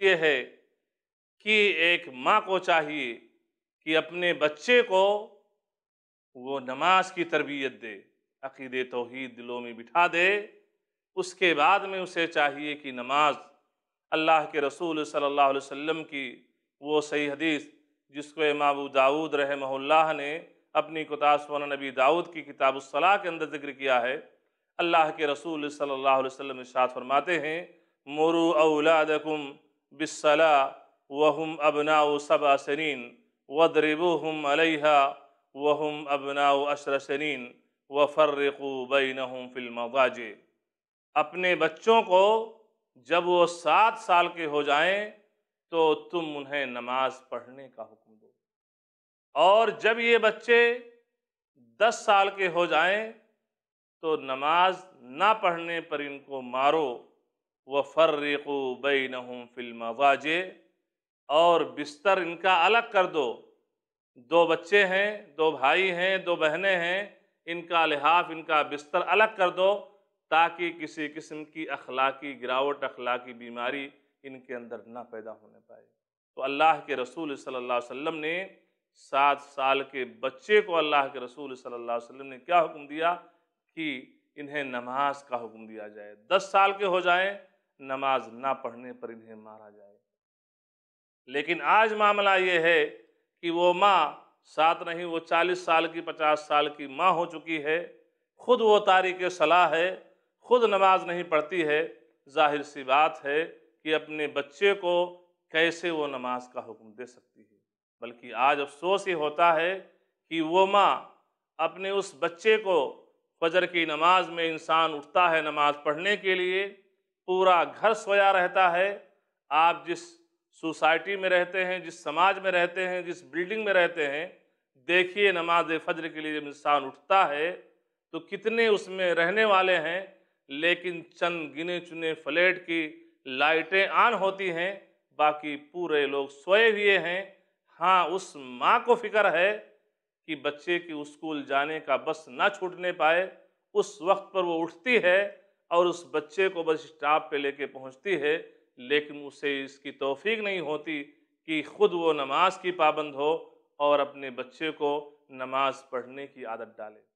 ये है कि एक माँ को चाहिए कि अपने बच्चे को वो नमाज़ की तरबियत दे, अकीद तोहहीद दिलों में बिठा दे। उसके बाद में उसे चाहिए कि नमाज़ अल्लाह के रसूल सल्लल्लाहु अलैहि वसल्लम की वो सही हदीस, जिसको इमाम दाऊद रहमहुल्लाह ने अपनी कुतासवन नबी दाऊद की किताब सलाह के अंदर ज़िक्र किया है, अल्लाह के रसूल सल्लल्लाहु अलैहि वसल्लम इरशाद फरमाते हैं, मोरू औलादकुम बिस्सला वहुम अबनाउ सबा सनीन वदरिबुहुम अलैहा वहुम अबनाउ अशर सनीन वफ़र्रक़ू बैनहुम फिल मवाजे अपने बच्चों को जब वो सात साल के हो जाएँ तो तुम उन्हें नमाज़ पढ़ने का हुक्म दो। और जब ये बच्चे दस साल के हो जाएँ तो नमाज़ ना पढ़ने पर इनको मारो। व फ़र्रक़ू बैनहुम फिल मवाजे, और बिस्तर इनका अलग कर दो। दो बच्चे हैं, दो भाई हैं, दो बहनें हैं, इनका लिहाफ, इनका बिस्तर अलग कर दो, ताकि किसी किस्म की अखलाकी, गिरावट अखलाकी बीमारी इनके अंदर ना पैदा होने पाए। तो अल्लाह के रसूल सल्लल्लाहु अलैहि वसल्लम ने सात साल के बच्चे को अल्लाह के रसूल सल्लल्लाहु अलैहि वसल्लम ने क्या हुक्म दिया? कि इन्हें नमाज़ का हुक्म दिया जाए। दस साल के हो जाएँ नमाज़ ना पढ़ने पर इन्हें मारा जाए। लेकिन आज मामला ये है कि वो माँ, साथ नहीं, वो चालीस साल की, पचास साल की माँ हो चुकी है। खुद वो तारीख सलाह है, खुद नमाज़ नहीं पढ़ती है। ज़ाहिर सी बात है कि अपने बच्चे को कैसे वो नमाज़ का हुक्म दे सकती है। बल्कि आज अफसोस ये होता है कि वो माँ अपने उस बच्चे को फजर की नमाज़ में इंसान उठता है नमाज़ पढ़ने के लिए पूरा घर सोया रहता है। आप जिस सोसाइटी में रहते हैं, जिस समाज में रहते हैं, जिस बिल्डिंग में रहते हैं, देखिए नमाज़ फजर के लिए जब इंसान उठता है तो कितने उसमें रहने वाले हैं, लेकिन चंद गिने चुने फ्लैट की लाइटें ऑन होती हैं, बाकी पूरे लोग सोए हुए हैं। हाँ उस माँ को फ़िक्र है कि बच्चे की स्कूल जाने का बस ना छूटने पाए। उस वक्त पर वो उठती है और उस बच्चे को बस स्टाफ पे लेके पहुँचती है, लेकिन उसे इसकी तोफीक नहीं होती कि ख़ुद वो नमाज़ की पाबंद हो और अपने बच्चे को नमाज़ पढ़ने की आदत डाले।